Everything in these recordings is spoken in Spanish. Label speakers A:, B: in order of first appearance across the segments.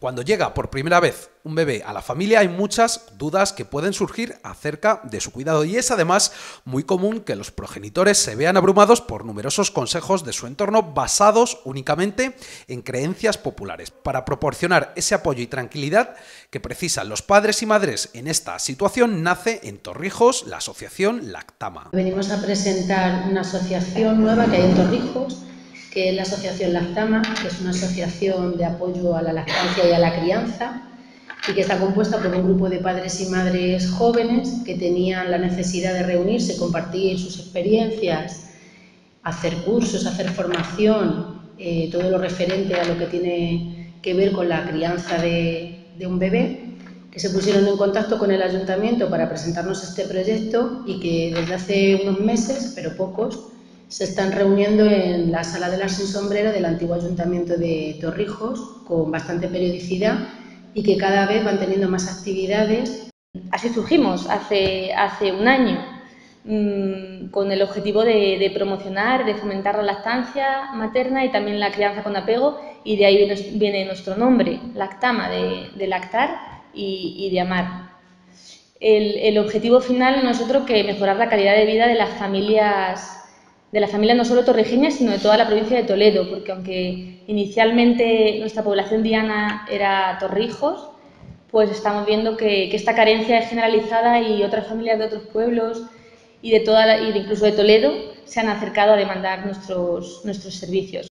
A: Cuando llega por primera vez un bebé a la familia hay muchas dudas que pueden surgir acerca de su cuidado y es además muy común que los progenitores se vean abrumados por numerosos consejos de su entorno basados únicamente en creencias populares. Para proporcionar ese apoyo y tranquilidad que precisan los padres y madres en esta situación nace en Torrijos la asociación Lactama.
B: Venimos a presentar una asociación nueva que hay en Torrijos que es la Asociación Lactama, que es una asociación de apoyo a la lactancia y a la crianza, y que está compuesta por un grupo de padres y madres jóvenes que tenían la necesidad de reunirse, compartir sus experiencias, hacer cursos, hacer formación, eh, todo lo referente a lo que tiene que ver con la crianza de, de un bebé, que se pusieron en contacto con el ayuntamiento para presentarnos este proyecto y que desde hace unos meses, pero pocos, se están reuniendo en la sala de la sin sombrero del antiguo ayuntamiento de Torrijos con bastante periodicidad y que cada vez van teniendo más actividades.
C: Así surgimos hace, hace un año mmm, con el objetivo de, de, promocionar, de fomentar la lactancia materna y también la crianza con apego y de ahí viene, viene nuestro nombre, lactama, de, de lactar y, y, de amar. El, el objetivo final no es otro que mejorar la calidad de vida de las familias de la familia no solo torrejeña, sino de toda la provincia de Toledo, porque aunque inicialmente nuestra población diana era Torrijos, pues estamos viendo que, esta carencia es generalizada y otras familias de otros pueblos y de toda la, incluso de Toledo se han acercado a demandar nuestros, nuestros servicios.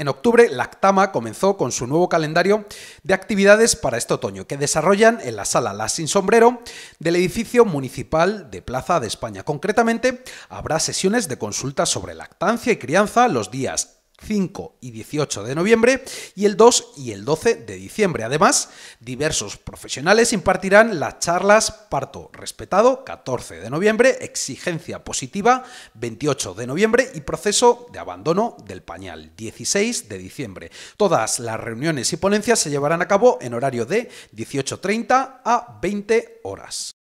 A: En octubre, Lactama comenzó con su nuevo calendario de actividades para este otoño, que desarrollan en la sala La Sin Sombrero del edificio municipal de Plaza de España. Concretamente, habrá sesiones de consulta sobre lactancia y crianza los días 5 y 18 de noviembre y el 2 y el 12 de diciembre. Además, diversos profesionales impartirán las charlas Parto Respetado 14 de noviembre, Exigencia Positiva 28 de noviembre y Proceso de Abandono del Pañal 16 de diciembre. Todas las reuniones y ponencias se llevarán a cabo en horario de 18.30 a 20 horas.